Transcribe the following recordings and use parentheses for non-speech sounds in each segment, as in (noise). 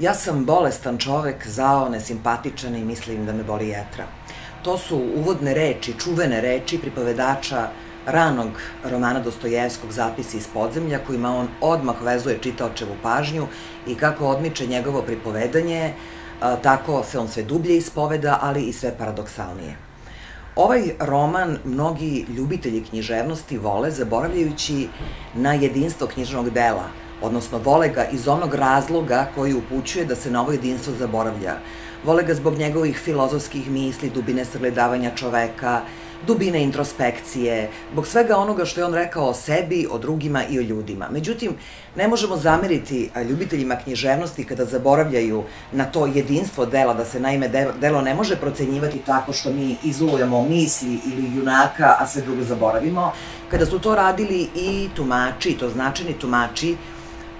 Ja sam bolestan čovek, zao, nesimpatičan i mislim da me boli jetra. To su uvodne reči, čuvene reči pripovedača ranog romana Dostojevskog zapisi iz podzemlja, kojima on odmah vezuje čitaočevu pažnju i kako odmiče njegovo pripovedanje, tako se on sve dublje ispoveda, ali i sve paradoksalnije. Ovaj roman mnogi ljubitelji književnosti vole zaboravljajući na jedinstvo književnog dela, odnosno vole ga iz onog razloga koji upućuje da se na ovo jedinstvo zaboravlja. Vole ga zbog njegovih filozofskih misli, dubine sagledavanja čoveka, dubine introspekcije, zbog svega onoga što je on rekao o sebi, o drugima i o ljudima. Međutim, ne možemo zameriti ljubiteljima književnosti kada zaboravljaju na to jedinstvo dela, da se naime delo ne može procenjivati tako što mi izolujemo misli ili junaka, a sve drugo zaboravimo, kada su to radili i tumači, to značeni tumači,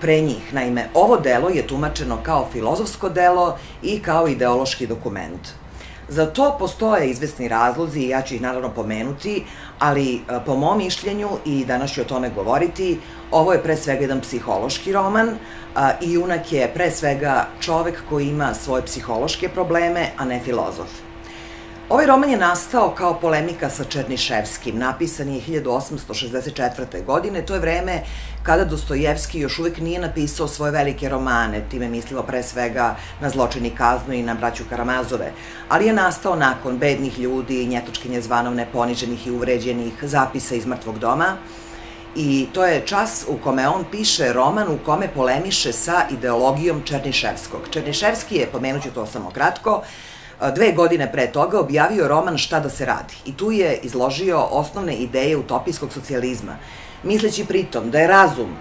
pre njih. Naime, ovo delo je tumačeno kao filozofsko delo i kao ideološki dokument. Za to postoje izvesni razlozi ja ću ih naravno pomenuti, ali e, po mom mišljenju, i danas ću o tome govoriti, ovo je pre svega jedan psihološki roman i junak je pre svega čovek koji ima svoje psihološke probleme, a ne filozof. Ovaj roman je nastao kao polemika sa Černiševskim, napisan je 1864. godine, to je vreme kada Dostojevski još uvek nije napisao svoje velike romane, time mislimo pre svega na Zločini kaznu i na Braću Karamazove, ali je nastao nakon bednih ljudi, njetočkinje zvanovne, poniženih i uvređenih, zapisa iz mrtvog doma, I to je čas u kome on piše roman u kome polemiše sa ideologijom Černiševskog. Černiševski je, pomenuću to samo kratko, dve godine pre toga objavio roman Šta da se radi i tu je izložio osnovne ideje utopijskog socijalizma, misleći pritom da je razum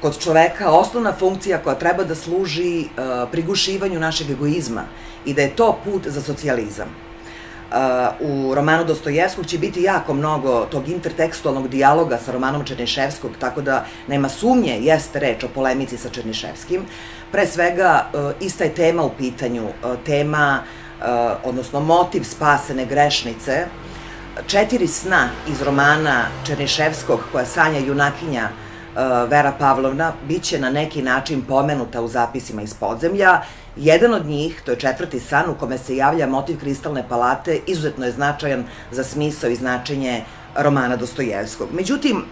kod čoveka osnovna funkcija koja treba da služi uh, prigušivanju našeg egoizma i da je to put za socijalizam. Uh, u romanu Dostojevskog će biti jako mnogo tog intertekstualnog dijaloga sa romanom Černiševskog, tako da nema sumnje, jeste reč o polemici sa Černiševskim. Pre svega, uh, ista je tema u pitanju, uh, tema odnosno motiv spasene grešnice, četiri sna iz romana Černiševskog koja sanja junakinja eh, Vera Pavlovna biće na neki način pomenuta u zapisima iz podzemlja. Jedan od njih, to je četvrti san u kome se javlja motiv kristalne palate, izuzetno je značajan za smisao i značenje romana Dostojevskog. Međutim,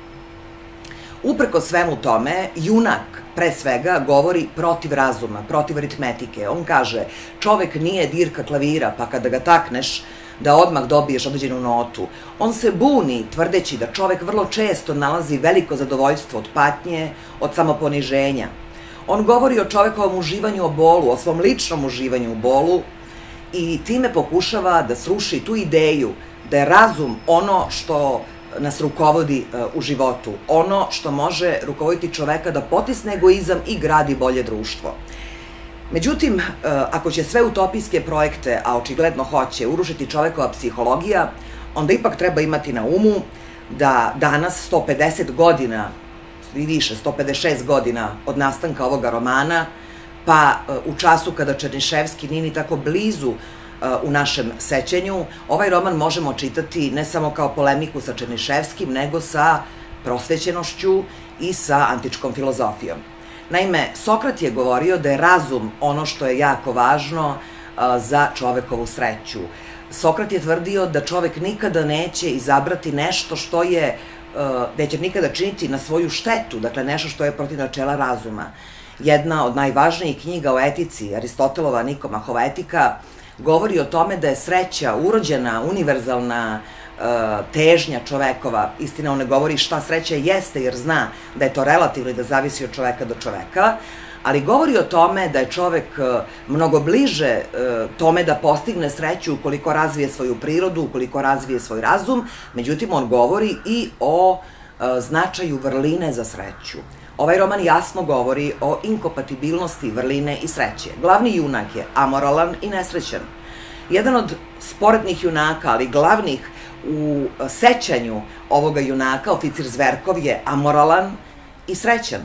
uprko svemu tome, junak pre svega govori protiv razuma, protiv aritmetike. On kaže, čovek nije dirka klavira, pa kada ga takneš, da odmah dobiješ određenu notu. On se buni, tvrdeći da čovek vrlo često nalazi veliko zadovoljstvo od patnje, od samoponiženja. On govori o čovekovom uživanju o bolu, o svom ličnom uživanju u bolu i time pokušava da sruši tu ideju da je razum ono što nas rukovodi e, u životu. Ono što može rukovoditi čoveka da potisne egoizam i gradi bolje društvo. Međutim, e, ako će sve utopijske projekte, a očigledno hoće, urušiti čovekova psihologija, onda ipak treba imati na umu da danas, 150 godina, i više, 156 godina od nastanka ovoga romana, pa e, u času kada Černiševski nije ni tako blizu u našem sećenju. Ovaj roman možemo čitati ne samo kao polemiku sa Černiševskim, nego sa prosvećenošću i sa antičkom filozofijom. Naime, Sokrat je govorio da je razum ono što je jako važno za čovekovu sreću. Sokrat je tvrdio da čovek nikada neće izabrati nešto što je, neće nikada činiti na svoju štetu, dakle nešto što je protiv načela razuma. Jedna od najvažnijih knjiga o etici, Aristotelova Nikomahova etika, govori o tome da je sreća urođena, univerzalna e, težnja čovekova. Istina, on ne govori šta sreća jeste, jer zna da je to relativno i da zavisi od čoveka do čoveka, ali govori o tome da je čovek e, mnogo bliže e, tome da postigne sreću ukoliko razvije svoju prirodu, ukoliko razvije svoj razum, međutim on govori i o značaju vrline za sreću. Ovaj roman jasno govori o inkopatibilnosti vrline i sreće. Glavni junak je amoralan i nesrećan. Jedan od sporednih junaka, ali glavnih u sećanju ovoga junaka, oficir Zverkov, je amoralan i srećan.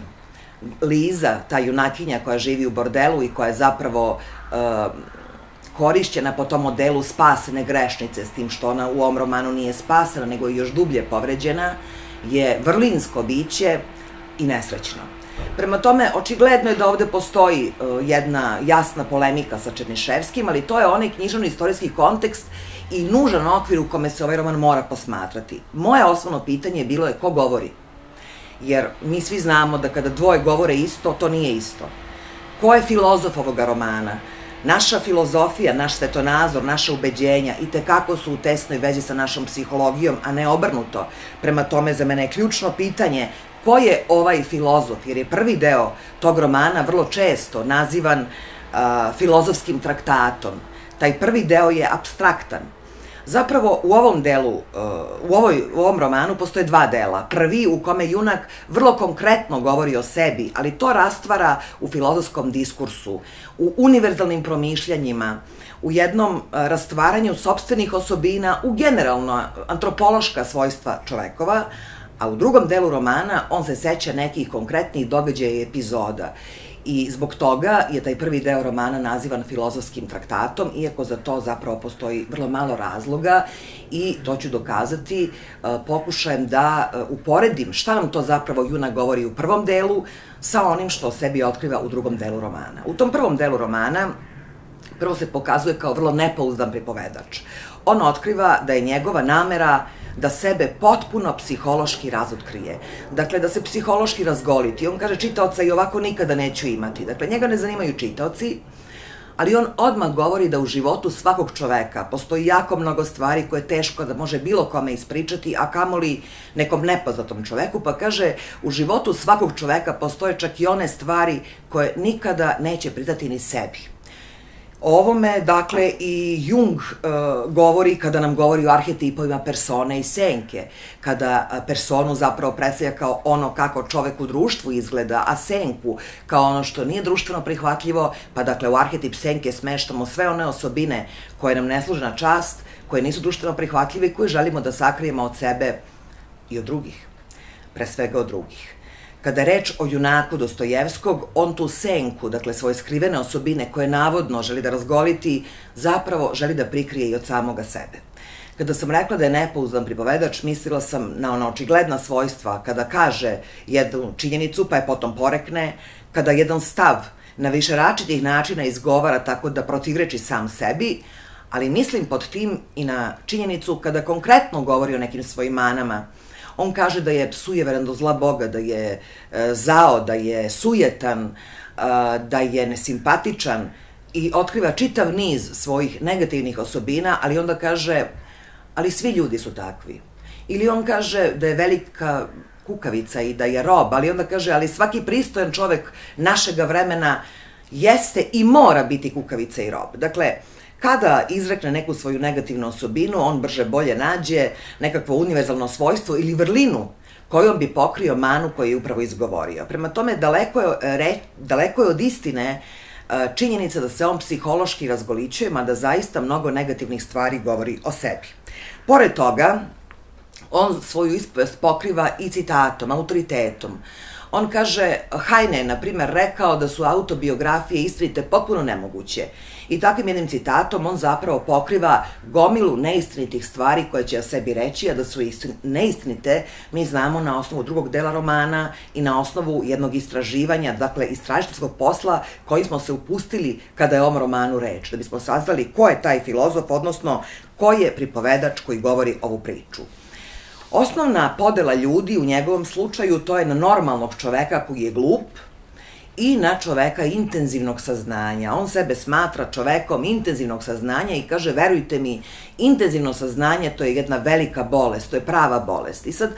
Liza, ta junakinja koja živi u bordelu i koja je zapravo uh, korišćena po tom modelu spasene grešnice, s tim što ona u ovom romanu nije spasena, nego je još dublje povređena, je vrlinsko biće, i nesrećno. Prema tome, očigledno je da ovde postoji uh, jedna jasna polemika sa Černiševskim, ali to je onaj književno-istorijski kontekst i nužan okvir u kome se ovaj roman mora posmatrati. Moje osnovno pitanje je bilo je ko govori. Jer mi svi znamo da kada dvoje govore isto, to nije isto. Ko je filozof ovoga romana? Naša filozofija, naš svetonazor, naša ubeđenja i tekako su u tesnoj vezi sa našom psihologijom, a ne obrnuto. Prema tome, za mene je ključno pitanje ko je ovaj filozof, jer je prvi deo tog romana vrlo često nazivan filozofskim traktatom. Taj prvi deo je abstraktan. Zapravo u ovom delu, uh, u, ovoj, u ovom romanu postoje dva dela. Prvi u kome junak vrlo konkretno govori o sebi, ali to rastvara u filozofskom diskursu, u univerzalnim promišljanjima, u jednom uh, rastvaranju sobstvenih osobina, u generalno antropološka svojstva čovekova, a u drugom delu romana on se seća nekih konkretnih događaja i epizoda. I zbog toga je taj prvi deo romana nazivan filozofskim traktatom, iako za to zapravo postoji vrlo malo razloga i to ću dokazati uh, pokušajem da uh, uporedim šta nam to zapravo Juna govori u prvom delu sa onim što sebi otkriva u drugom delu romana. U tom prvom delu romana prvo se pokazuje kao vrlo nepouzdan pripovedač. On otkriva da je njegova namera uh, da sebe potpuno psihološki razotkrije. Dakle, da se psihološki razgoliti. On kaže, čitaoca i ovako nikada neću imati. Dakle, njega ne zanimaju čitaoci, ali on odmah govori da u životu svakog čoveka postoji jako mnogo stvari koje je teško da može bilo kome ispričati, a kamoli nekom nepoznatom čoveku, pa kaže u životu svakog čoveka postoje čak i one stvari koje nikada neće pridati ni sebi ovome, dakle, i Jung uh, govori kada nam govori o arhetipovima persone i senke, kada uh, personu zapravo predstavlja kao ono kako čovek u društvu izgleda, a senku kao ono što nije društveno prihvatljivo, pa dakle u arhetip senke smeštamo sve one osobine koje nam ne služe na čast, koje nisu društveno prihvatljive i koje želimo da sakrijemo od sebe i od drugih, pre svega od drugih. Kada reč o junaku Dostojevskog, on tu senku, dakle svoje skrivene osobine koje navodno želi da razgoliti, zapravo želi da prikrije i od samoga sebe. Kada sam rekla da je nepouzdan pripovedač, mislila sam na ona očigledna svojstva, kada kaže jednu činjenicu, pa je potom porekne, kada jedan stav na više račitih načina izgovara tako da protivreči sam sebi, ali mislim pod tim i na činjenicu kada konkretno govori o nekim svojim manama, On kaže da je sujeveran do zla Boga, da je e, zao, da je sujetan, e, da je nesimpatičan i otkriva čitav niz svojih negativnih osobina, ali onda kaže, ali svi ljudi su takvi. Ili on kaže da je velika kukavica i da je rob, ali onda kaže, ali svaki pristojan čovek našega vremena jeste i mora biti kukavica i rob. Dakle, Kada izrekne neku svoju negativnu osobinu, on brže bolje nađe nekakvo univerzalno svojstvo ili vrlinu kojom bi pokrio manu koju je upravo izgovorio. Prema tome, daleko je, re, daleko je od istine e, činjenica da se on psihološki razgoličuje, mada zaista mnogo negativnih stvari govori o sebi. Pored toga, on svoju ispovest pokriva i citatom, autoritetom. On kaže, Hajne je, na primer, rekao da su autobiografije istinite potpuno nemoguće. I takvim jednim citatom on zapravo pokriva gomilu neistinitih stvari koje će o sebi reći, a da su neistinite mi znamo na osnovu drugog dela romana i na osnovu jednog istraživanja, dakle istražičkog posla koji smo se upustili kada je o ovom romanu reč, da bismo saznali ko je taj filozof, odnosno ko je pripovedač koji govori ovu priču. Osnovna podela ljudi u njegovom slučaju to je na normalnog čoveka koji je glup i na čoveka intenzivnog saznanja. On sebe smatra čovekom intenzivnog saznanja i kaže, verujte mi, intenzivno saznanje to je jedna velika bolest, to je prava bolest. I sad,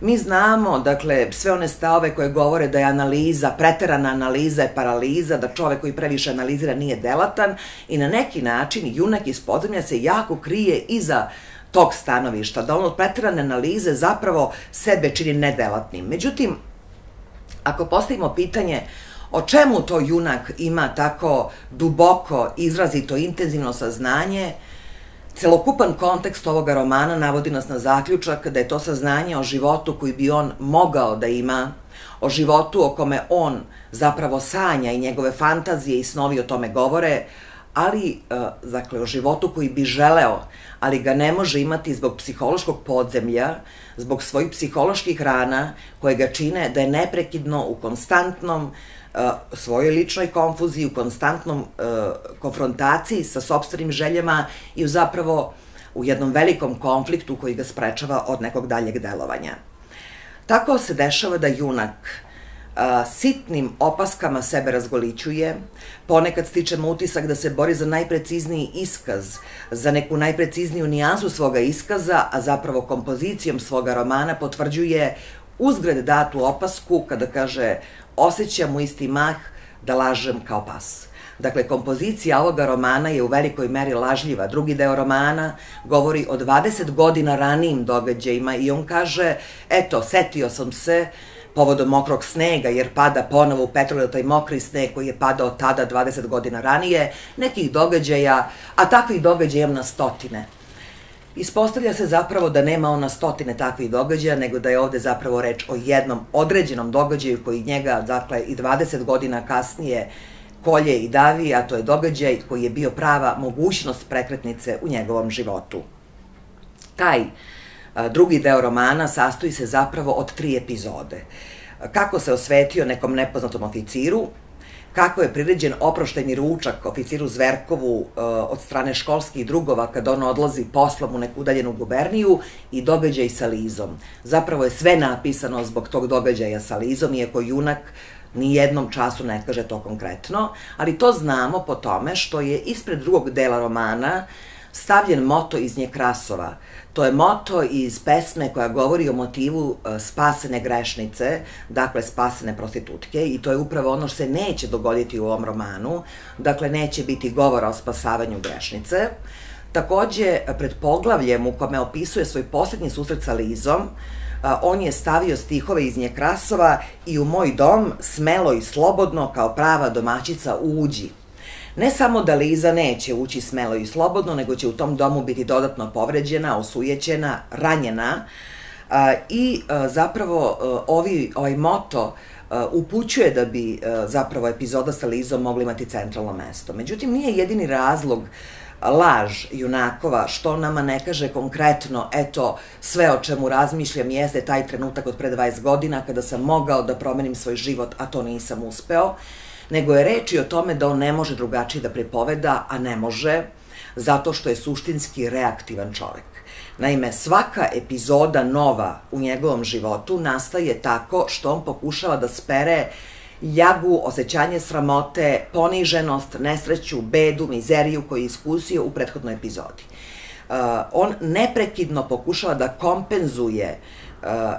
mi znamo, dakle, sve one stavove koje govore da je analiza, preterana analiza je paraliza, da čovek koji previše analizira nije delatan i na neki način junak iz podzemlja se jako krije iza tog stanovišta, da on od preterane analize zapravo sebe čini nedelatnim. Međutim, ako postavimo pitanje o čemu to junak ima tako duboko, izrazito, intenzivno saznanje, celokupan kontekst ovoga romana navodi nas na zaključak da je to saznanje o životu koji bi on mogao da ima, o životu o kome on zapravo sanja i njegove fantazije i snovi o tome govore, ali, dakle, o životu koji bi želeo, ali ga ne može imati zbog psihološkog podzemlja, zbog svojih psiholoških rana koje ga čine da je neprekidno u konstantnom svojoj ličnoj konfuziji, u konstantnom konfrontaciji sa sobstvenim željama i zapravo u jednom velikom konfliktu koji ga sprečava od nekog daljeg delovanja. Tako se dešava da junak sitnim opaskama sebe razgolićuje, ponekad stičemo utisak da se bori za najprecizniji iskaz, za neku najprecizniju nijansu svoga iskaza, a zapravo kompozicijom svoga romana potvrđuje uzgred datu opasku kada kaže osjećam u isti mah da lažem kao pas. Dakle, kompozicija ovoga romana je u velikoj meri lažljiva. Drugi deo romana govori o 20 godina ranijim događajima i on kaže, eto, setio sam se povodom mokrog snega, jer pada ponovo u Petroliju taj mokri sneg koji je padao tada 20 godina ranije, nekih događaja, a takvih događaja na stotine. Ispostavlja se zapravo da nema ona stotine takvih događaja, nego da je ovde zapravo reč o jednom određenom događaju koji njega, dakle, i 20 godina kasnije kolje i davi, a to je događaj koji je bio prava mogućnost prekretnice u njegovom životu. Taj drugi deo romana sastoji se zapravo od tri epizode. Kako se osvetio nekom nepoznatom oficiru, kako je priređen oproštajni ručak oficiru Zverkovu od strane školskih drugova kad on odlazi poslom u neku udaljenu guberniju i događaj sa Lizom. Zapravo je sve napisano zbog tog događaja sa Lizom, iako junak ni jednom času ne kaže to konkretno, ali to znamo po tome što je ispred drugog dela romana stavljen moto iz nje Krasova. To je moto iz pesme koja govori o motivu e, spasene grešnice, dakle spasene prostitutke i to je upravo ono što se neće dogoditi u ovom romanu, dakle neće biti govora o spasavanju grešnice. Takođe, pred poglavljem u kome opisuje svoj poslednji susret sa Lizom, on je stavio stihove iz nje Krasova i u moj dom smelo i slobodno kao prava domaćica uđi. Ne samo da Liza neće ući smelo i slobodno, nego će u tom domu biti dodatno povređena, osujećena, ranjena i zapravo ovi, ovaj moto upućuje da bi zapravo epizoda sa Lizom mogla imati centralno mesto. Međutim, nije jedini razlog uh, laž junakova, što nama ne kaže konkretno, eto, sve o čemu razmišljam jeste taj trenutak od pre 20 godina kada sam mogao da promenim svoj život, a to nisam uspeo, nego je reči o tome da on ne može drugačije da pripoveda, a ne može, zato što je suštinski reaktivan čovek. Naime, svaka epizoda nova u njegovom životu nastaje tako što on pokušava da spere uh, jagu, osjećanje sramote, poniženost, nesreću, bedu, mizeriju koju je iskusio u prethodnoj epizodi. Uh, on neprekidno pokušava da kompenzuje uh,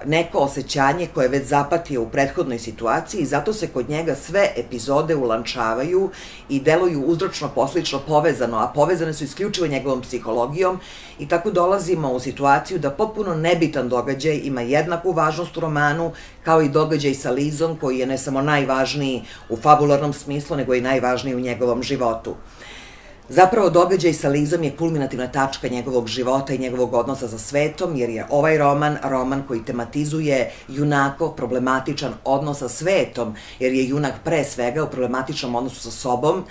neko osjećanje koje je već zapatio u prethodnoj situaciji i zato se kod njega sve epizode ulančavaju i deluju uzročno poslično povezano, a povezane su isključivo njegovom psihologijom i tako dolazimo u situaciju da potpuno nebitan događaj ima jednaku važnost u romanu kao i događaj sa Lizom koji je ne samo najvažniji u fabularnom smislu, nego i najvažniji u njegovom životu. Zapravo događaj sa Lizom je kulminativna tačka njegovog života i njegovog odnosa sa svetom, jer je ovaj roman roman koji tematizuje junako problematičan odnos sa svetom, jer je junak pre svega u problematičnom odnosu sa sobom,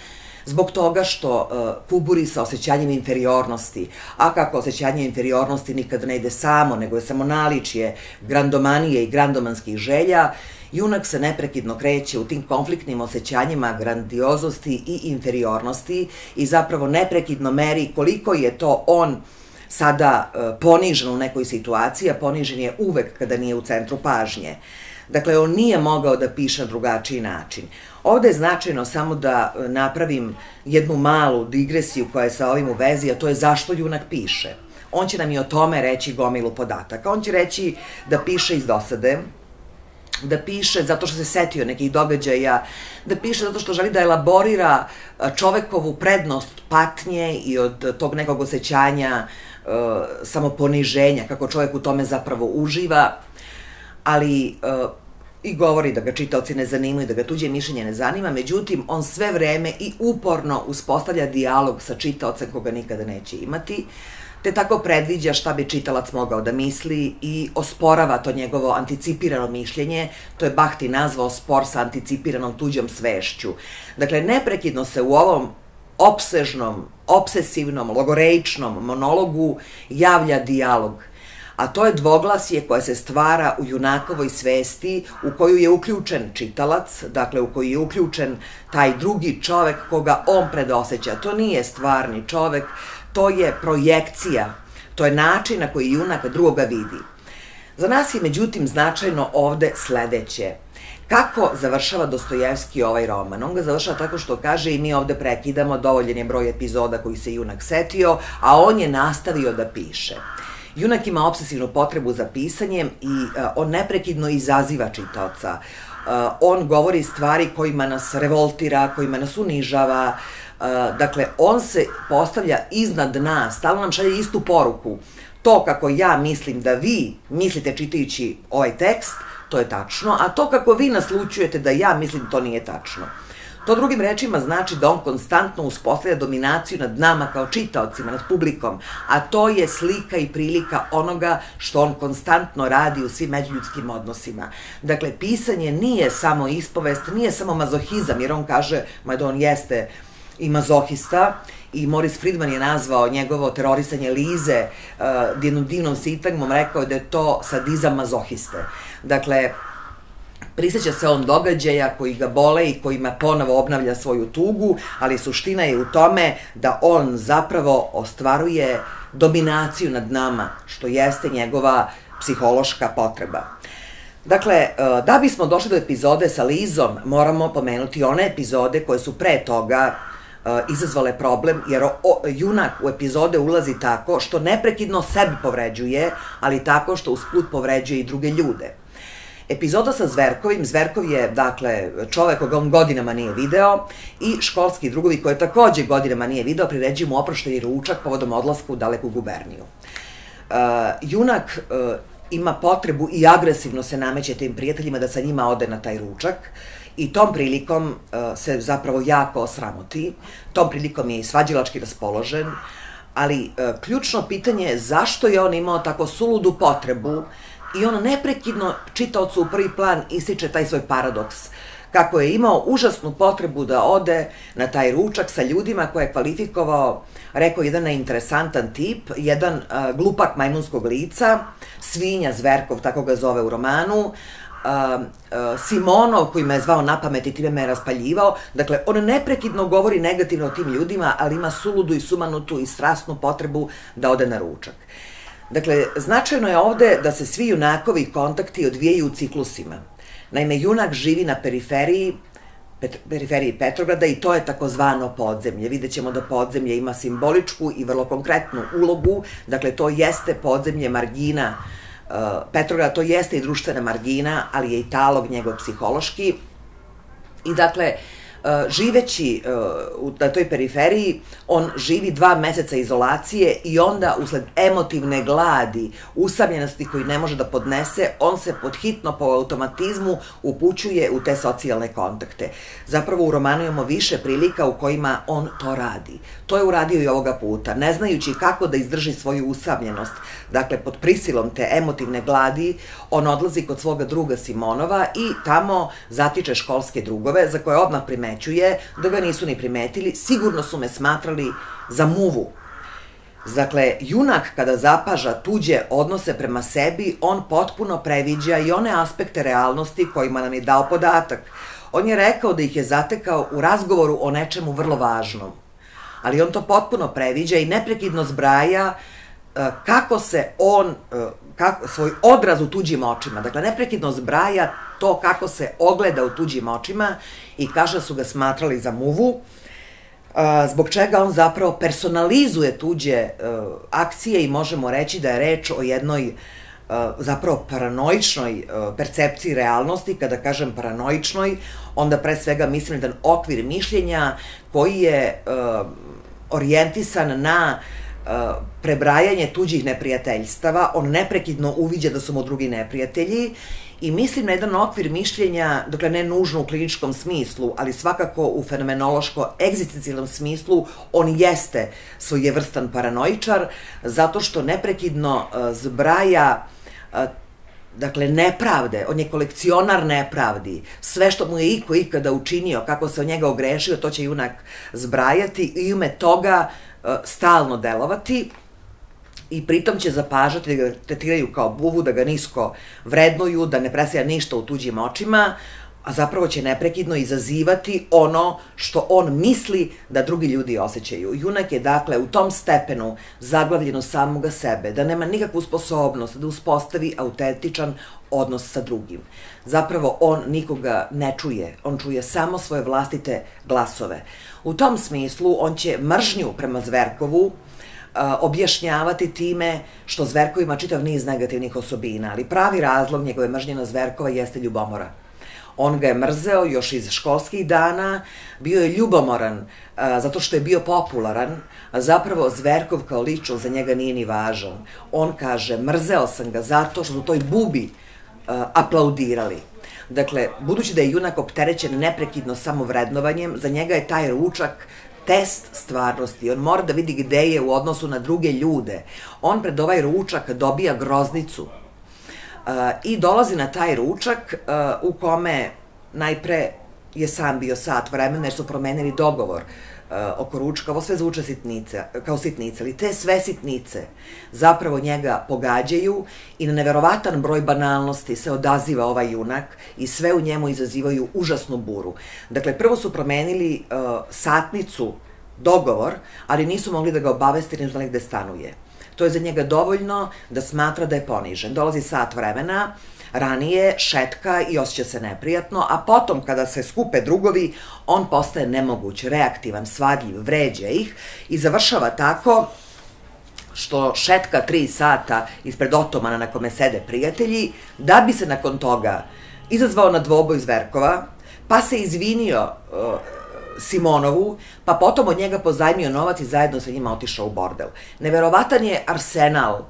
zbog toga što uh, kuburi sa osjećanjem inferiornosti, a kako osjećanje inferiornosti nikad ne ide samo, nego je samo naličje grandomanije i grandomanskih želja, junak se neprekidno kreće u tim konfliktnim osjećanjima grandioznosti i inferiornosti i zapravo neprekidno meri koliko je to on sada uh, ponižen u nekoj situaciji, a ponižen je uvek kada nije u centru pažnje. Dakle, on nije mogao da piše na drugačiji način. Ovde je značajno samo da e, napravim jednu malu digresiju koja je sa ovim u vezi, a to je zašto junak piše. On će nam i o tome reći gomilu podataka. On će reći da piše iz dosade, da piše zato što se setio nekih događaja, da piše zato što želi da elaborira e, čovekovu prednost patnje i od tog nekog osjećanja uh, samoponiženja, kako čovek u tome zapravo uživa, ali uh, i govori da ga čitaoci ne zanimaju, da ga tuđe mišljenje ne zanima, međutim, on sve vreme i uporno uspostavlja dijalog sa čitaocem koga nikada neće imati, te tako predviđa šta bi čitalac mogao da misli i osporava to njegovo anticipirano mišljenje, to je Bahti nazvao spor sa anticipiranom tuđom svešću. Dakle, neprekidno se u ovom opsežnom, obsesivnom, logoreičnom monologu javlja dijalog a to je dvoglasje koje se stvara u junakovoj svesti u koju je uključen čitalac, dakle u koju je uključen taj drugi čovek koga on predoseća. To nije stvarni čovek, to je projekcija, to je način na koji junak drugoga vidi. Za nas je međutim značajno ovde sledeće. Kako završava Dostojevski ovaj roman? On ga završava tako što kaže i mi ovde prekidamo, dovoljen je broj epizoda koji se junak setio, a on je nastavio da piše. Junak ima obsesivnu potrebu za pisanjem i uh, on neprekidno izaziva čitaoca. Uh, on govori stvari kojima nas revoltira, kojima nas unižava, uh, dakle, on se postavlja iznad nas, stalno nam šalje istu poruku. To kako ja mislim da vi mislite čitajući ovaj tekst, to je tačno, a to kako vi naslučujete da ja mislim to nije tačno. To drugim rečima znači da on konstantno uspostavlja dominaciju nad nama kao čitaocima, nad publikom, a to je slika i prilika onoga što on konstantno radi u svim međuljudskim odnosima. Dakle, pisanje nije samo ispovest, nije samo mazohizam, jer on kaže, mada on jeste i mazohista, i Morris Friedman je nazvao njegovo terorisanje Lize uh, jednom divnom sitagmom, rekao da je to sadizam mazohiste. Dakle, Priseća se on događaja koji ga bole i kojima ponovo obnavlja svoju tugu, ali suština je u tome da on zapravo ostvaruje dominaciju nad nama, što jeste njegova psihološka potreba. Dakle, e, da bismo došli do epizode sa Lizom, moramo pomenuti one epizode koje su pre toga izazvale problem, jer o, junak u epizode ulazi tako što neprekidno sebi povređuje, ali tako što usput povređuje i druge ljude. Epizoda sa Zverkovim, Zverkov je, dakle, čovek koga on godinama nije video i školski drugovi koje takođe godinama nije video, priređuju mu oproštaj i ručak povodom odlaska u daleku guberniju. Uh, junak uh, ima potrebu i agresivno se nameće tim prijateljima da sa njima ode na taj ručak i tom prilikom uh, se zapravo jako osramoti, tom prilikom je i svađilački raspoložen, ali uh, ključno pitanje je zašto je on imao tako suludu potrebu i on neprekidno čitaocu u prvi plan ističe taj svoj paradoks. Kako je imao užasnu potrebu da ode na taj ručak sa ljudima koje je kvalifikovao, rekao jedan interesantan tip, jedan uh, glupak majmunskog lica, svinja Zverkov, tako ga zove u romanu, uh, uh, Simonov koji me je zvao na pamet i time me je raspaljivao. Dakle, on neprekidno govori negativno o tim ljudima, ali ima suludu i sumanutu i strasnu potrebu da ode na ručak. Dakle, značajno je ovde da se svi junakovi kontakti odvijaju u ciklusima. Naime, junak živi na periferiji periferiji Petrograda i to je takozvano podzemlje. Vidjet ćemo da podzemlje ima simboličku i vrlo konkretnu ulogu, dakle to jeste podzemlje margina Petrograda, to jeste i društvena margina, ali je i talog njegov psihološki. I dakle, Uh, živeći uh, na toj periferiji, on živi dva meseca izolacije i onda usled emotivne gladi, usamljenosti koji ne može da podnese, on se podhitno po automatizmu upućuje u te socijalne kontakte. Zapravo u romanu imamo više prilika u kojima on to radi. To je uradio i ovoga puta, ne znajući kako da izdrži svoju usamljenost. Dakle, pod prisilom te emotivne gladi, on odlazi kod svoga druga Simonova i tamo zatiče školske drugove, za koje odmah primećuje da ga nisu ni primetili, sigurno su me smatrali za muvu. Dakle, junak kada zapaža tuđe odnose prema sebi, on potpuno previđa i one aspekte realnosti kojima nam je dao podatak. On je rekao da ih je zatekao u razgovoru o nečemu vrlo važnom ali on to potpuno previđa i neprekidno zbraja e, kako se on, e, kako, svoj odraz u tuđim očima, dakle neprekidno zbraja to kako se ogleda u tuđim očima i kaže su ga smatrali za muvu, e, zbog čega on zapravo personalizuje tuđe akcije i možemo reći da je reč o jednoj zapravo paranoičnoj percepciji realnosti, kada kažem paranoičnoj, onda pre svega mislim jedan okvir mišljenja koji je orijentisan na prebrajanje tuđih neprijateljstava, on neprekidno uviđa da su mu drugi neprijatelji i mislim na jedan okvir mišljenja, dokle ne nužno u kliničkom smislu, ali svakako u fenomenološko-egzistencijalnom smislu, on jeste svojevrstan paranoičar, zato što neprekidno uh, zbraja uh, dakle, nepravde, on je kolekcionar nepravdi, sve što mu je iko ikada učinio, kako se o njega ogrešio, to će junak zbrajati i ume toga uh, stalno delovati i pritom će zapažati da ga tretiraju kao buvu, da ga nisko vrednuju, da ne presija ništa u tuđim očima, a zapravo će neprekidno izazivati ono što on misli da drugi ljudi osjećaju. Junak je dakle u tom stepenu zaglavljeno samoga sebe, da nema nikakvu sposobnost da uspostavi autentičan odnos sa drugim. Zapravo on nikoga ne čuje, on čuje samo svoje vlastite glasove. U tom smislu on će mržnju prema Zverkovu objašnjavati time što Zverkov ima čitav niz negativnih osobina, ali pravi razlog njegove mržnje na Zverkova jeste ljubomora On ga je mrzeo još iz školskih dana, bio je ljubomoran a, zato što je bio popularan, a zapravo Zverkov kao ličnost za njega nije ni važan. On kaže, mrzeo sam ga zato što su toj bubi a, aplaudirali. Dakle, budući da je junak opterećen neprekidno samovrednovanjem, za njega je taj ručak test stvarnosti. On mora da vidi gde je u odnosu na druge ljude. On pred ovaj ručak dobija groznicu i dolazi na taj ručak uh, u kome najpre je sam bio sat vremena jer su promenili dogovor uh, oko ručka, ovo sve zvuče sitnice, kao sitnice, ali te sve sitnice zapravo njega pogađaju i na neverovatan broj banalnosti se odaziva ovaj junak i sve u njemu izazivaju užasnu buru. Dakle, prvo su promenili uh, satnicu, dogovor, ali nisu mogli da ga obavesti, ne znali gde stanuje. To je za njega dovoljno da smatra da je ponižen. Dolazi sat vremena, ranije šetka i osjeća se neprijatno, a potom kada se skupe drugovi, on postaje nemoguć, reaktivan, svadljiv, vređa ih i završava tako što šetka tri sata ispred otomana na kome sede prijatelji, da bi se nakon toga izazvao na dvoboj zverkova, pa se izvinio uh, Simonovu, pa potom od njega pozajmio novac i zajedno sa njima otišao u bordel. Neverovatan je arsenal e,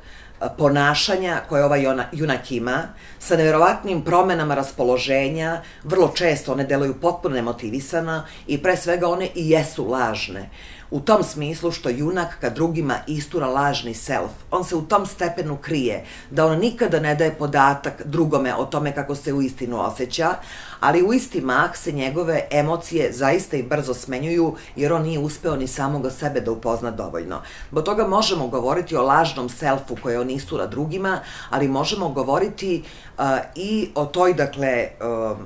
ponašanja koje ova junak ima, sa neverovatnim promenama raspoloženja, vrlo često one deluju potpuno nemotivisana i pre svega one i jesu lažne u tom smislu što junak kad drugima istura lažni self. On se u tom stepenu krije, da on nikada ne daje podatak drugome o tome kako se u istinu osjeća, ali u isti mah se njegove emocije zaista i brzo smenjuju, jer on nije uspeo ni samoga sebe da upozna dovoljno. Bo toga možemo govoriti o lažnom selfu koje on istura drugima, ali možemo govoriti uh, i o toj, dakle, uh,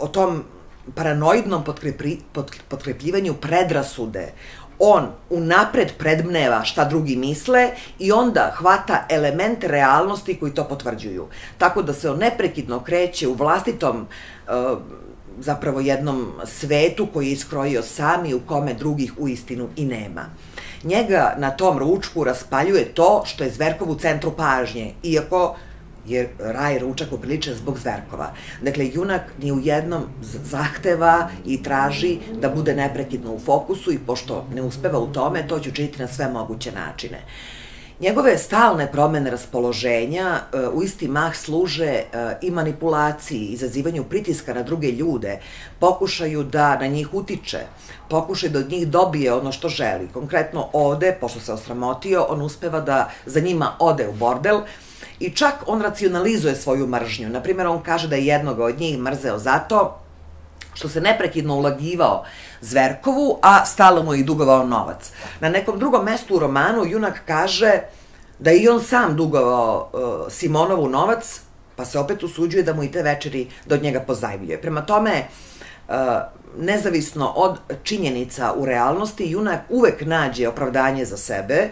o tom paranoidnom potkrepljivanju predrasude, on unapred predmneva šta drugi misle i onda hvata elemente realnosti koji to potvrđuju. Tako da se on neprekidno kreće u vlastitom uh, zapravo jednom svetu koji je iskrojio sam i u kome drugih u istinu i nema. Njega na tom ručku raspaljuje to što je Zverkov u centru pažnje, iako jer raj ručak upriličan zbog zverkova. Dakle, junak ni u jednom zahteva i traži da bude neprekidno u fokusu i pošto ne uspeva u tome, to ću činiti na sve moguće načine. Njegove stalne promene raspoloženja e, u isti mah služe e, i manipulaciji, izazivanju pritiska na druge ljude, pokušaju da na njih utiče, pokušaju da od njih dobije ono što želi. Konkretno ovde, pošto se osramotio, on uspeva da za njima ode u bordel, I čak on racionalizuje svoju mržnju. Naprimer, on kaže da je jednoga od njih mrzeo zato što se neprekidno ulagivao Zverkovu, a stalo mu i dugovao novac. Na nekom drugom mestu u romanu junak kaže da i on sam dugovao uh, Simonovu novac, pa se opet usuđuje da mu i te večeri do njega pozajmljuje. Prema tome, uh, nezavisno od činjenica u realnosti, junak uvek nađe opravdanje za sebe,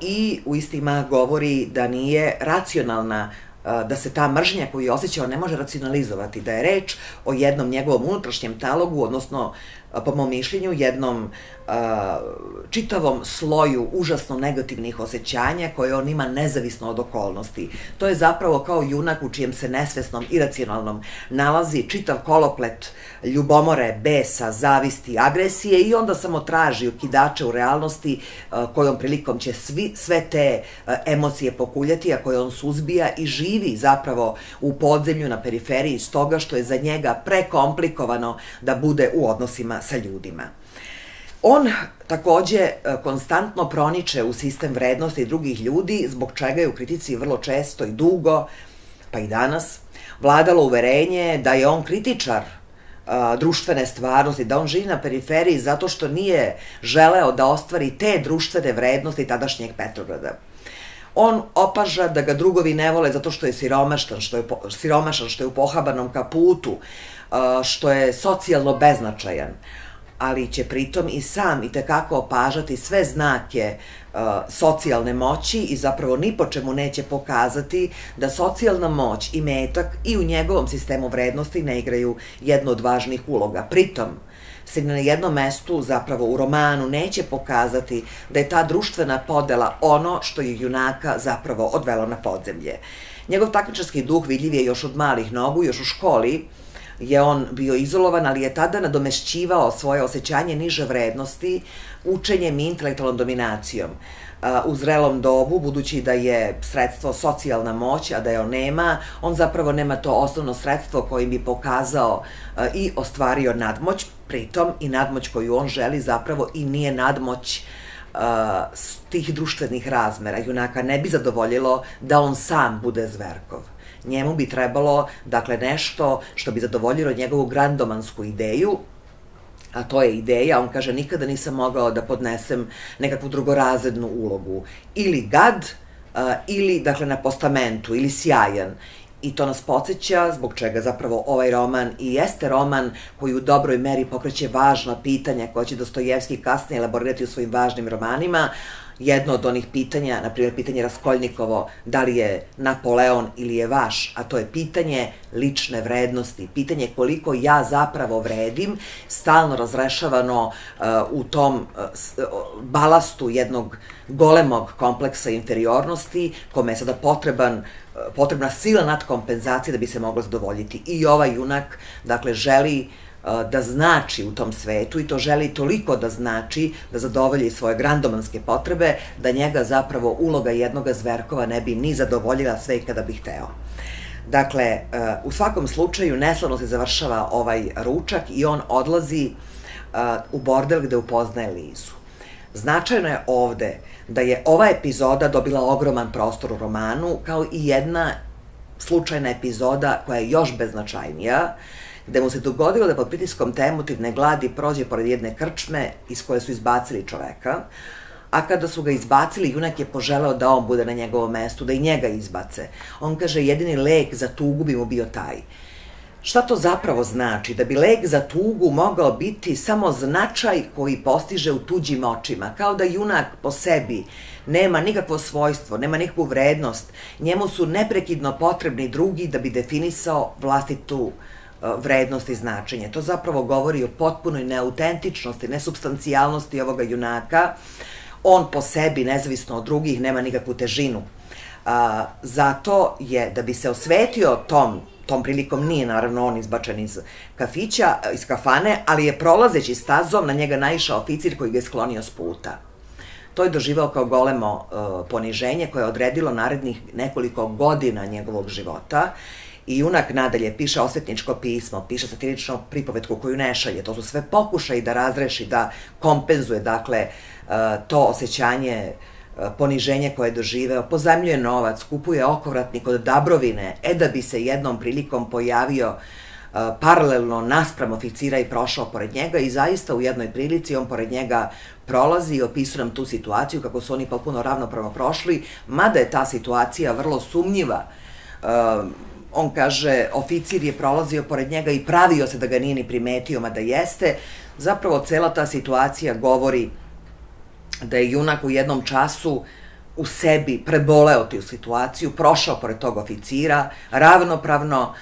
i u istima govori da nije racionalna da se ta mržnja koju je osjećao ne može racionalizovati, da je reč o jednom njegovom unutrašnjem talogu, odnosno po mom mišljenju, jednom čitavom sloju užasno negativnih osjećanja koje on ima nezavisno od okolnosti. To je zapravo kao junak u čijem se nesvesnom, iracionalnom nalazi čitav koloplet ljubomore, besa, zavisti, agresije i onda samo traži ukidače u realnosti kojom prilikom će svi, sve te emocije pokuljati, a koje on suzbija i živi zapravo u podzemlju na periferiji stoga što je za njega prekomplikovano da bude u odnosima sa ljudima. On takođe e, konstantno proniče u sistem vrednosti drugih ljudi, zbog čega je u kritici vrlo često i dugo, pa i danas, vladalo uverenje da je on kritičar a, društvene stvarnosti, da on živi na periferiji zato što nije želeo da ostvari te društvene vrednosti tadašnjeg Petrograda. On opaža da ga drugovi ne vole zato što je siromaštan, što je siromašan, što je u pohabanom kaputu, što je socijalno beznačajan ali će pritom i sam i tekako opažati sve znake uh, socijalne moći i zapravo ni po čemu neće pokazati da socijalna moć i metak i u njegovom sistemu vrednosti ne igraju jednu od važnih uloga. Pritom, se na jednom mestu, zapravo u romanu, neće pokazati da je ta društvena podela ono što je junaka zapravo odvelo na podzemlje. Njegov takmičarski duh vidljiv je još od malih nogu, još u školi, je on bio izolovan, ali je tada nadomešćivao svoje osjećanje niže vrednosti učenjem i intelektualnom dominacijom. U zrelom dobu, budući da je sredstvo socijalna moć, a da je on nema, on zapravo nema to osnovno sredstvo kojim bi pokazao i ostvario nadmoć, pritom i nadmoć koju on želi zapravo i nije nadmoć tih društvenih razmera. Junaka ne bi zadovoljilo da on sam bude Zverkov njemu bi trebalo, dakle, nešto što bi zadovoljilo njegovu grandomansku ideju, a to je ideja, on kaže, nikada nisam mogao da podnesem nekakvu drugorazrednu ulogu. Ili gad, uh, ili, dakle, na postamentu, ili sjajan. I to nas podsjeća zbog čega zapravo ovaj roman i jeste roman koji u dobroj meri pokreće važna pitanja koja će Dostojevski kasnije elaborirati u svojim važnim romanima, jedno od onih pitanja, na primjer pitanje Raskolnikovo, da li je Napoleon ili je vaš, a to je pitanje lične vrednosti, pitanje koliko ja zapravo vredim, stalno razrešavano uh, u tom uh, balastu jednog golemog kompleksa inferiornosti, kome je sada potreban uh, potrebna sila nadkompenzacije da bi se moglo zadovoljiti. I ovaj junak, dakle, želi uh, da znači u tom svetu i to želi toliko da znači da zadovolji svoje grandomanske potrebe da njega zapravo uloga jednog zverkova ne bi ni zadovoljila sve i kada bi hteo. Dakle, u svakom slučaju neslavno se završava ovaj ručak i on odlazi u bordel gde upoznaje Lizu. Značajno je ovde da je ova epizoda dobila ogroman prostor u romanu, kao i jedna slučajna epizoda koja je još beznačajnija, gde mu se dogodilo da pod pritiskom te emotivne gladi prođe pored jedne krčme iz koje su izbacili čoveka, a kada su ga izbacili, junak je poželeo da on bude na njegovom mestu, da i njega izbace. On kaže, jedini lek za tugu bi mu bio taj. Šta to zapravo znači? Da bi lek za tugu mogao biti samo značaj koji postiže u tuđim očima, kao da junak po sebi nema nikakvo svojstvo, nema nikakvu vrednost, njemu su neprekidno potrebni drugi da bi definisao vlastitu uh, vrednost i značenje. To zapravo govori o potpunoj neautentičnosti, nesubstancijalnosti ovoga junaka. On po sebi, nezavisno od drugih, nema nikakvu težinu. A, zato je, da bi se osvetio tom tom prilikom nije naravno on izbačen iz kafića, iz kafane, ali je prolazeći stazom na njega naišao oficir koji ga je sklonio s puta. To je doživao kao golemo uh, poniženje koje je odredilo narednih nekoliko godina njegovog života I junak nadalje piše osvetničko pismo, piše satirično pripovetku koju ne šalje. To su sve pokušaj da razreši, da kompenzuje, dakle, e, to osjećanje e, poniženje koje je doživeo, pozajmljuje novac, kupuje okovratnik od Dabrovine, e da bi se jednom prilikom pojavio e, paralelno naspram oficira i prošao pored njega i zaista u jednoj prilici on pored njega prolazi i opisuje nam tu situaciju kako su oni potpuno ravnopravno prošli, mada je ta situacija vrlo sumnjiva on kaže, oficir je prolazio pored njega i pravio se da ga nije ni primetio, mada jeste. Zapravo cela ta situacija govori da je junak u jednom času u sebi preboleo tu situaciju, prošao pored tog oficira, ravnopravno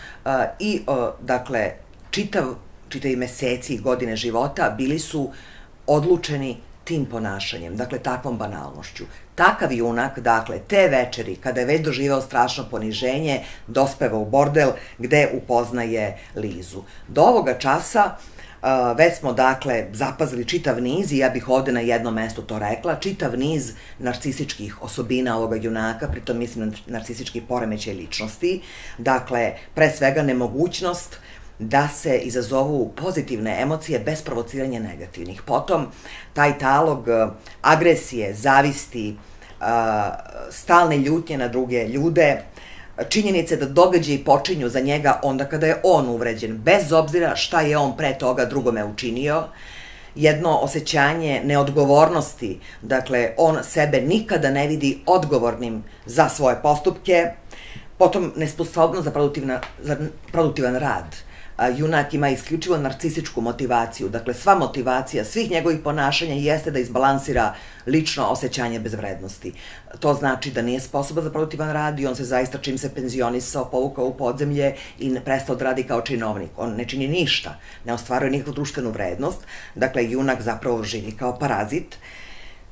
i, dakle, čitav, čitavi meseci i godine života bili su odlučeni tim ponašanjem, dakle takvom banalnošću. Takav junak, dakle, te večeri, kada je već doživao strašno poniženje, dospeva u bordel gde upoznaje Lizu. Do ovoga časa Uh, već smo, dakle, zapazili čitav niz, i ja bih ovde na jednom mestu to rekla, čitav niz narcisičkih osobina ovoga junaka, pritom mislim na narcisički poremećaj ličnosti, dakle, pre svega nemogućnost da se izazovu pozitivne emocije bez provociranja negativnih. Potom, taj talog e, agresije, zavisti, stalne ljutnje na druge ljude, činjenice da događaji počinju za njega onda kada je on uvređen, bez obzira šta je on pre toga drugome učinio, jedno osjećanje neodgovornosti, dakle, on sebe nikada ne vidi odgovornim za svoje postupke, potom nesposobnost za, produktivna, za produktivan rad, junak ima isključivo narcisičku motivaciju. Dakle, sva motivacija svih njegovih ponašanja jeste da izbalansira lično osjećanje bezvrednosti. To znači da nije sposoban za produktivan rad i on se zaista čim se penzionisao povukao u podzemlje i prestao da radi kao činovnik. On ne čini ništa, ne ostvaruje nikakvu društvenu vrednost. Dakle, junak zapravo živi kao parazit. Uh,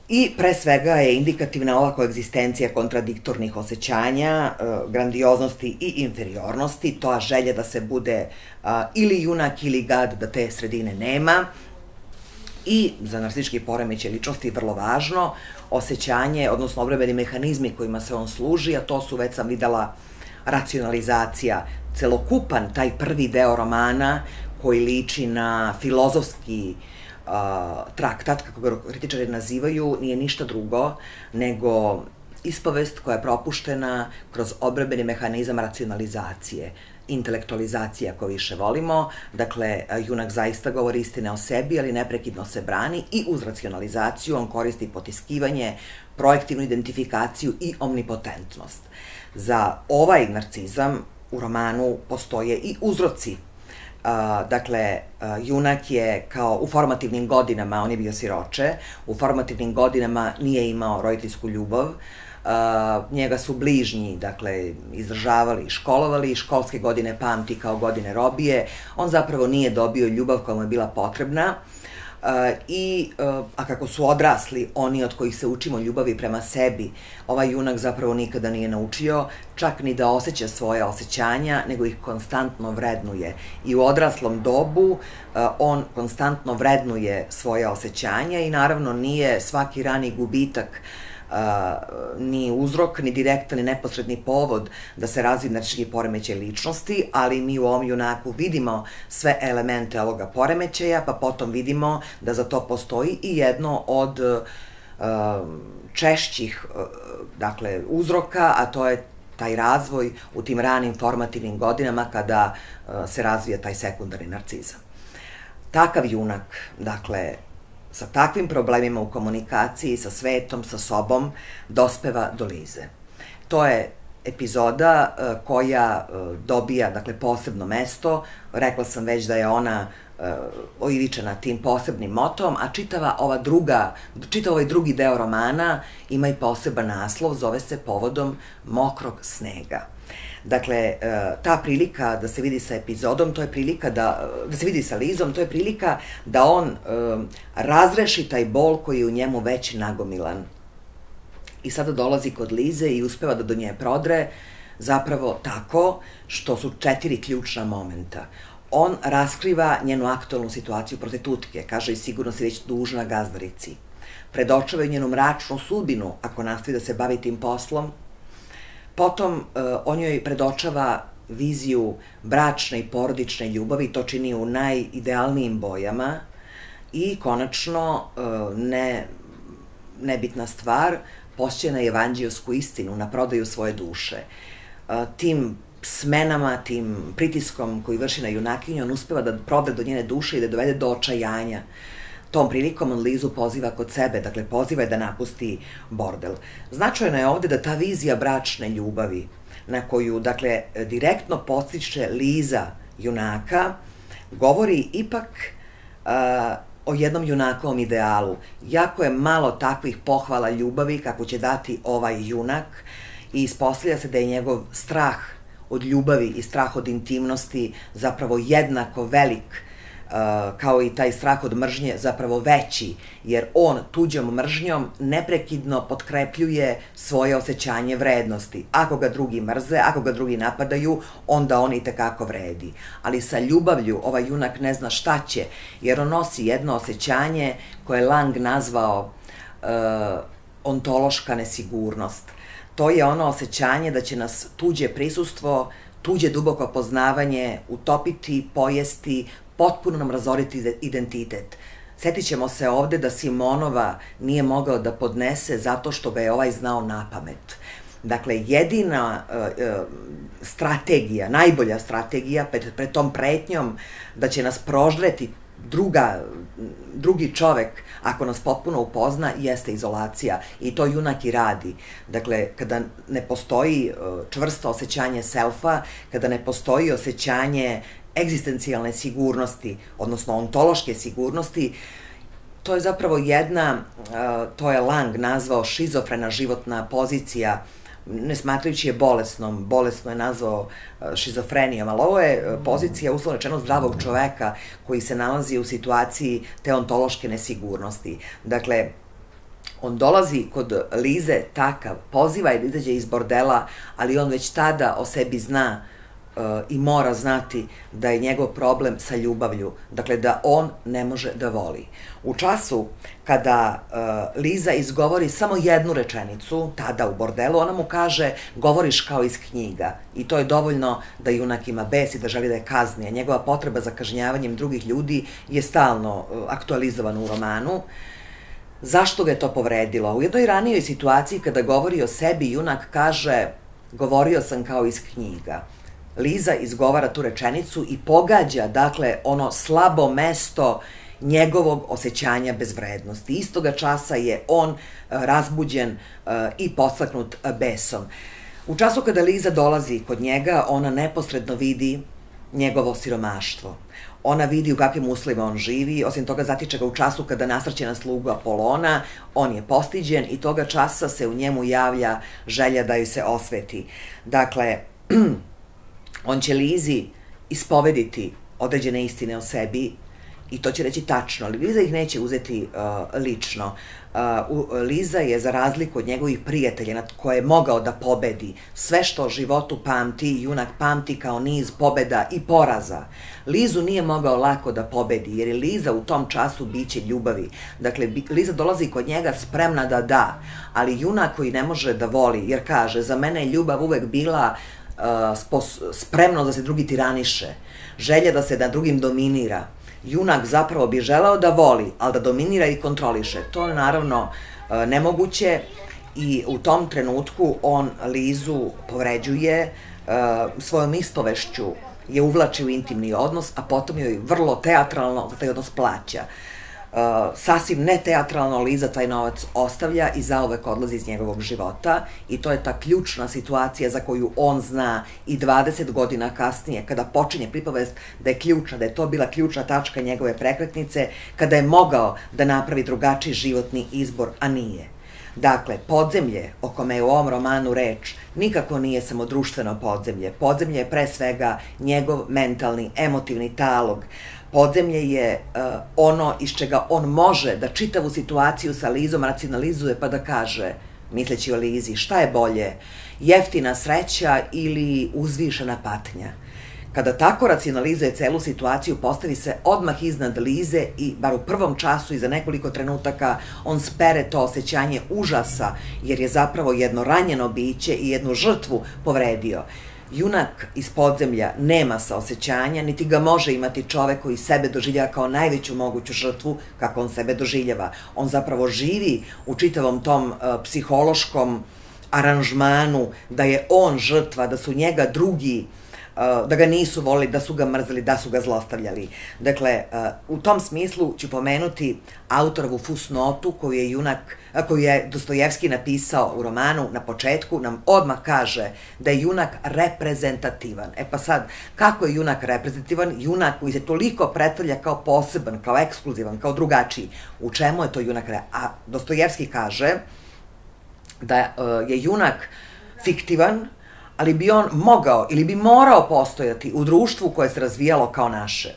I pre svega je indikativna ova koegzistencija kontradiktornih osjećanja, e, grandioznosti i inferiornosti, to želje da se bude ili junak ili gad, da te sredine nema. I za narcistički poremeće ličnosti vrlo važno osjećanje, odnosno obrebeni mehanizmi kojima se on služi, a to su, već sam videla, racionalizacija, celokupan taj prvi deo romana koji liči na filozofski uh, a, traktat, kako ga kritičari nazivaju, nije ništa drugo nego ispovest koja je propuštena kroz obrebeni mehanizam racionalizacije, intelektualizacije ako više volimo, dakle, junak zaista govori istine o sebi, ali neprekidno se brani i uz racionalizaciju on koristi potiskivanje, projektivnu identifikaciju i omnipotentnost. Za ovaj narcizam u romanu postoje i uzroci A, dakle, junak je kao u formativnim godinama, on je bio siroče, u formativnim godinama nije imao roditeljsku ljubav, njega su bližnji, dakle, izdržavali i školovali, školske godine pamti kao godine robije, on zapravo nije dobio ljubav koja mu je bila potrebna, i, a kako su odrasli oni od kojih se učimo ljubavi prema sebi, ovaj junak zapravo nikada nije naučio čak ni da osjeća svoje osjećanja, nego ih konstantno vrednuje. I u odraslom dobu on konstantno vrednuje svoje osjećanja i naravno nije svaki rani gubitak uh, a, ni uzrok, ni direktan, ni neposredni povod da se razvije narcistički poremećaj ličnosti, ali mi u ovom junaku vidimo sve elemente ovoga poremećaja, pa potom vidimo da za to postoji i jedno od češćih dakle, uzroka, a to je taj razvoj u tim ranim formativnim godinama kada se razvija taj sekundarni narcizam. Takav junak, dakle, sa takvim problemima u komunikaciji sa svetom, sa sobom, dospeva do Lize. To je epizoda e, koja e, dobija dakle posebno mesto. Rekla sam već da je ona e, oivičena tim posebnim motom, a čitava ova druga, čitav ovaj drugi deo romana ima i poseban naslov, zove se Povodom mokrog snega. Dakle, e, ta prilika da se vidi sa epizodom, to je prilika da, da se vidi sa Lizom, to je prilika da on um, razreši taj bol koji je u njemu već nagomilan. I sada dolazi kod Lize i uspeva da do nje prodre, zapravo tako što su četiri ključna momenta. On raskriva njenu aktualnu situaciju prostitutke, kaže i sigurno si već dužna gazdarici. Predočava njenu mračnu sudbinu ako nastavi da se bavi tim poslom, Potom uh, on joj predočava viziju bračne i porodične ljubavi, to čini u najidealnijim bojama i konačno, uh, ne, nebitna stvar, posjeća na evanđijosku istinu, na prodaju svoje duše. Uh, tim smenama, tim pritiskom koji vrši na junakinju, on uspeva da prode do njene duše i da dovede do očajanja. Uh, Tom prilikom on Lizu poziva kod sebe, dakle poziva je da napusti bordel. Značajno je ovde da ta vizija bračne ljubavi, na koju, dakle, direktno postiče Liza junaka, govori ipak uh, o jednom junakovom idealu. Jako je malo takvih pohvala ljubavi kako će dati ovaj junak i ispostavlja se da je njegov strah od ljubavi i strah od intimnosti zapravo jednako velik kao i taj strah od mržnje zapravo veći, jer on tuđom mržnjom neprekidno potkrepljuje svoje osjećanje vrednosti. Ako ga drugi mrze, ako ga drugi napadaju, onda on i tekako vredi. Ali sa ljubavlju ovaj junak ne zna šta će, jer on nosi jedno osjećanje koje Lang nazvao uh, ontološka nesigurnost to je ono osjećanje da će nas tuđe prisustvo, tuđe duboko poznavanje utopiti, pojesti, potpuno nam razoriti identitet. Setit ćemo se ovde da Simonova nije mogao da podnese zato što ga je ovaj znao na pamet. Dakle, jedina uh, uh, strategija, najbolja strategija pred, pred tom pretnjom da će nas prožreti druga, drugi čovek, ako nas potpuno upozna, jeste izolacija. I to junak i radi. Dakle, kada ne postoji uh, čvrsto osjećanje selfa, kada ne postoji osjećanje egzistencijalne sigurnosti, odnosno ontološke sigurnosti, to je zapravo jedna, to je Lang nazvao šizofrena životna pozicija, ne smatrajući je bolesnom, bolesno je nazvao šizofrenijom, ali ovo je pozicija uslovno rečeno zdravog čoveka koji se nalazi u situaciji te ontološke nesigurnosti. Dakle, on dolazi kod Lize takav, poziva je da izađe iz bordela, ali on već tada o sebi zna uh, i mora znati da je njegov problem sa ljubavlju, dakle da on ne može da voli. U času kada uh, Liza izgovori samo jednu rečenicu, tada u bordelu, ona mu kaže govoriš kao iz knjiga i to je dovoljno da junak ima bes i da želi da je kazni, a njegova potreba za kažnjavanjem drugih ljudi je stalno uh, aktualizovana u romanu. Zašto ga je to povredilo? U jednoj ranijoj situaciji kada govori o sebi, junak kaže govorio sam kao iz knjiga. Liza izgovara tu rečenicu i pogađa, dakle, ono slabo mesto njegovog osjećanja bezvrednosti. Istoga časa je on e, razbuđen e, i postaknut besom. U času kada Liza dolazi kod njega, ona neposredno vidi njegovo siromaštvo. Ona vidi u kakvim uslovima on živi, osim toga zatiče ga u času kada nasrće na slugu Apolona, on je postiđen i toga časa se u njemu javlja želja da ju se osveti. Dakle, (clears throat) on će Lizi ispovediti određene istine o sebi i to će reći tačno, ali Liza ih neće uzeti uh, lično. Uh, Liza je, za razliku od njegovih prijatelja nad koje je mogao da pobedi, sve što o životu pamti, junak pamti kao niz pobeda i poraza. Lizu nije mogao lako da pobedi, jer je Liza u tom času biće ljubavi. Dakle, Liza dolazi kod njega spremna da da, ali junak koji ne može da voli, jer kaže, za mene je ljubav uvek bila spos, spremno da se drugi tiraniše, želja da se na drugim dominira. Junak zapravo bi želeo da voli, ali da dominira i kontroliše. To je naravno nemoguće i u tom trenutku on Lizu povređuje svojom ispovešću je uvlači u intimni odnos, a potom joj vrlo teatralno za taj odnos plaća. Uh, sasvim neteatralno Liza taj novac ostavlja i zaovek odlazi iz njegovog života i to je ta ključna situacija za koju on zna i 20 godina kasnije kada počinje pripovest da je ključna, da je to bila ključna tačka njegove prekretnice, kada je mogao da napravi drugačiji životni izbor, a nije. Dakle, podzemlje o kome je u ovom romanu reč nikako nije samo društveno podzemlje. Podzemlje je pre svega njegov mentalni, emotivni talog, Podzemlje je uh, ono iz čega on može da čitavu situaciju sa Lizom racionalizuje pa da kaže, misleći o Lizi, šta je bolje, jeftina sreća ili uzvišena patnja. Kada tako racionalizuje celu situaciju, postavi se odmah iznad Lize i, bar u prvom času i za nekoliko trenutaka, on spere to osjećanje užasa, jer je zapravo jedno ranjeno biće i jednu žrtvu povredio. Junak iz podzemlja nema saosećanja, niti ga može imati čovek koji sebe doživljava kao najveću moguću žrtvu, kako on sebe doživljava. On zapravo živi u čitavom tom uh, psihološkom aranžmanu, da je on žrtva, da su njega drugi da ga nisu volili, da su ga mrzeli, da su ga zlostavljali. Dakle, u tom smislu ću pomenuti autorovu fusnotu koju je junak, koju je Dostojevski napisao u romanu na početku, nam odmah kaže da je junak reprezentativan. E pa sad, kako je junak reprezentativan? Junak koji se toliko predstavlja kao poseban, kao ekskluzivan, kao drugačiji. U čemu je to junak? A Dostojevski kaže da je junak fiktivan, ali bi on mogao ili bi morao postojati u društvu koje se razvijalo kao naše.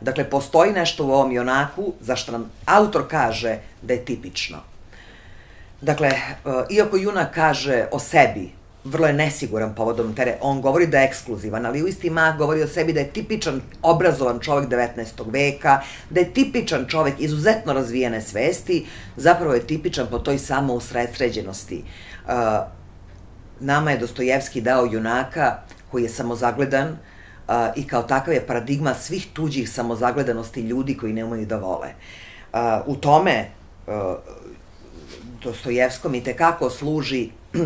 Dakle, postoji nešto u ovom junaku zašto nam autor kaže da je tipično. Dakle, e, iako junak kaže o sebi, vrlo je nesiguran povodom tere, on govori da je ekskluzivan, ali u isti mak govori o sebi da je tipičan, obrazovan čovek 19. veka, da je tipičan čovek izuzetno razvijene svesti, zapravo je tipičan po toj samousredsređenosti. Uh, nama je Dostojevski dao junaka koji je samozagledan a, i kao takav je paradigma svih tuđih samozagledanosti ljudi koji ne umeju da vole. A, u tome a, Dostojevskom i tekako služi (clears throat)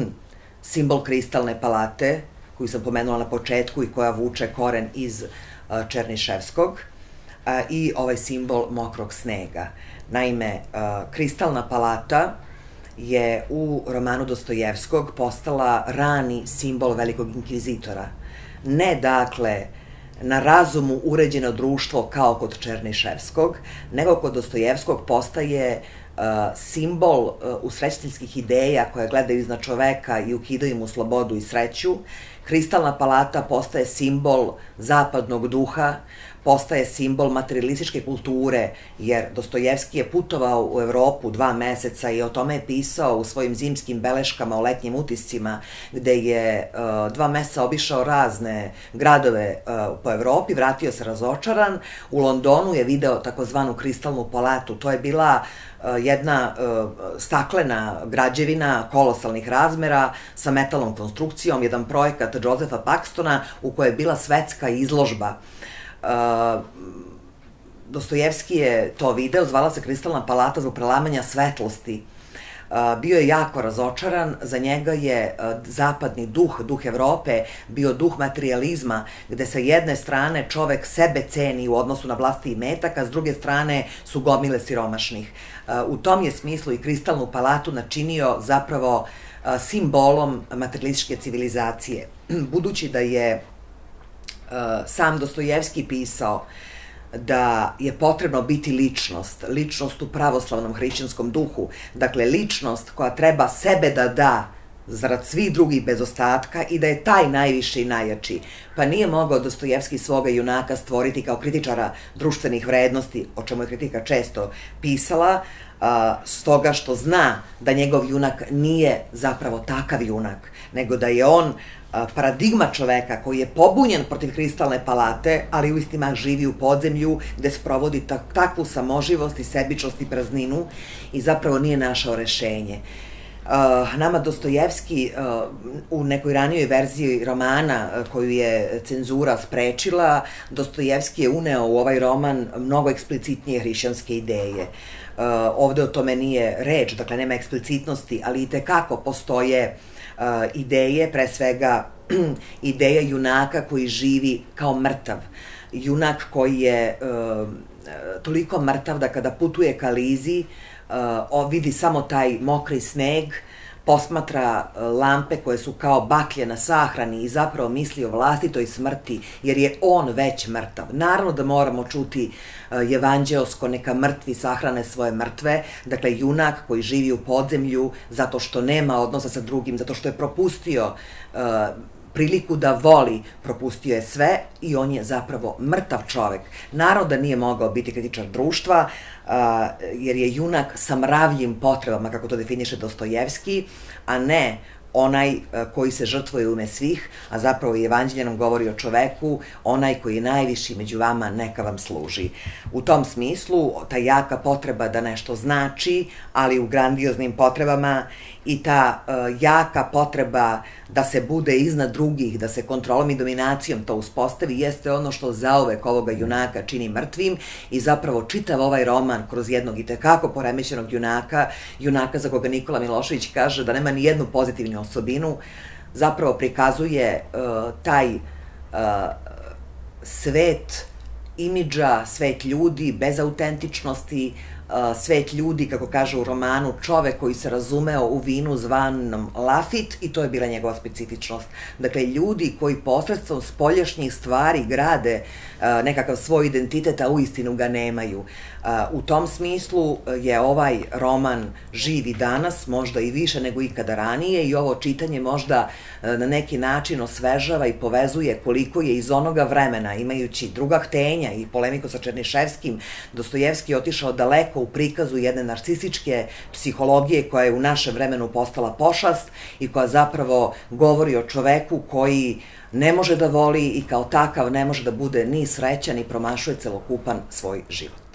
simbol kristalne palate, koju sam pomenula na početku i koja vuče koren iz Černiševskog, i ovaj simbol mokrog snega. Naime, kristalna palata je u romanu Dostojevskog postala rani simbol velikog inkvizitora. Ne, dakle, na razumu uređeno društvo kao kod Černiševskog, nego kod Dostojevskog postaje uh, simbol uh, usrećiteljskih ideja koje gledaju iznad čoveka i ukidaju mu slobodu i sreću. Kristalna palata postaje simbol zapadnog duha, postaje simbol materialističke kulture, jer Dostojevski je putovao u Evropu dva meseca i o tome je pisao u svojim zimskim beleškama o letnjim utiscima, gde je uh, dva meseca obišao razne gradove uh, po Evropi, vratio se razočaran, u Londonu je video takozvanu kristalnu palatu, to je bila uh, jedna staklena građevina kolosalnih razmera sa metalnom konstrukcijom, jedan projekat Josefa Paxtona u kojoj je bila svetska izložba Dostojevski je to video, zvala se Kristalna palata zbog prelamanja svetlosti. bio je jako razočaran, za njega je zapadni duh, duh Evrope, bio duh materializma, gde sa jedne strane čovek sebe ceni u odnosu na vlasti i metak, a s druge strane su gomile siromašnih. U tom je smislu i Kristalnu palatu načinio zapravo simbolom materialističke civilizacije. (clears throat) Budući da je Uh, sam Dostojevski pisao da je potrebno biti ličnost, ličnost u pravoslavnom hrišćanskom duhu, dakle ličnost koja treba sebe da da zarad svih drugih bez ostatka i da je taj najviši i najjači. Pa nije mogao Dostojevski svoga junaka stvoriti kao kritičara društvenih vrednosti, o čemu je kritika često pisala, a, stoga što zna da njegov junak nije zapravo takav junak, nego da je on paradigma čoveka koji je pobunjen protiv kristalne palate, ali u istima živi u podzemlju gde sprovodi takvu samoživost i sebičnost i prazninu i zapravo nije našao rešenje. Uh, nama Dostojevski u nekoj ranijoj verziji romana koju je cenzura sprečila, Dostojevski je uneo u ovaj roman mnogo eksplicitnije hrišćanske ideje. Uh, ovde o tome nije reč, dakle nema eksplicitnosti, ali i tekako postoje uh, ideje, pre svega (clears throat) ideja junaka koji živi kao mrtav. Junak koji je uh, toliko mrtav da kada putuje ka Lizi, uh, vidi samo taj mokri sneg, posmatra e, lampe koje su kao baklje na sahrani i zapravo misli o vlastitoj smrti, jer je on već mrtav. Naravno da moramo čuti e, evanđeosko, neka mrtvi sahrane svoje mrtve, dakle junak koji živi u podzemlju zato što nema odnosa sa drugim, zato što je propustio uh, priliku da voli, propustio je sve i on je zapravo mrtav čovek. Narod da nije mogao biti kritičar društva, jer je junak sa mravljim potrebama, kako to definiše Dostojevski, a ne onaj koji se žrtvuje u ime svih, a zapravo i evanđelje nam govori o čoveku, onaj koji je najviši među vama, neka vam služi. U tom smislu, ta jaka potreba da nešto znači, ali u grandioznim potrebama i ta uh, jaka potreba da se bude iznad drugih, da se kontrolom i dominacijom to uspostavi, jeste ono što zaovek ovoga junaka čini mrtvim i zapravo čitav ovaj roman kroz jednog i tekako poremećenog junaka, junaka za koga Nikola Milošević kaže da nema ni jednu pozitivnu osobinu, zapravo prikazuje uh, taj uh, svet imidža, svet ljudi bez autentičnosti, svet ljudi, kako kaže u romanu, čovek koji se razumeo u vinu zvanom Lafit i to je bila njegova specifičnost. Dakle, ljudi koji posredstvom spoljašnjih stvari grade nekakav svoj identitet, a u istinu ga nemaju. U tom smislu je ovaj roman živi danas, možda i više nego ikada ranije i ovo čitanje možda na neki način osvežava i povezuje koliko je iz onoga vremena, imajući druga htenja i polemiku sa Černiševskim, Dostojevski otišao daleko u prikazu jedne narcisičke psihologije koja je u našem vremenu postala pošast i koja zapravo govori o čoveku koji ne može da voli i kao takav ne može da bude ni srećan i promašuje celokupan svoj život.